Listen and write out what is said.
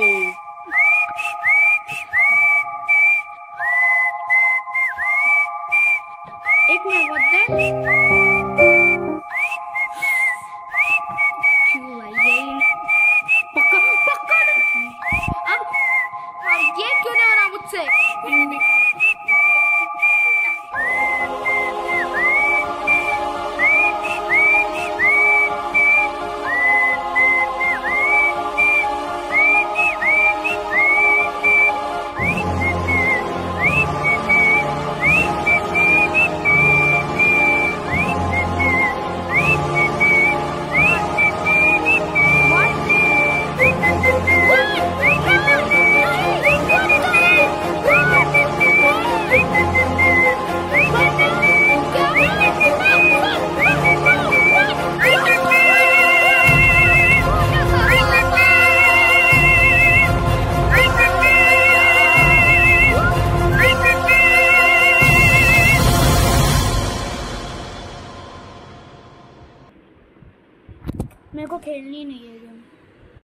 पे एक minute what the क्यों भाई पक्का पक्का अब अब ये क्यों नहीं हो रहा मुझसे? मेरे को खेलनी नहीं है गेम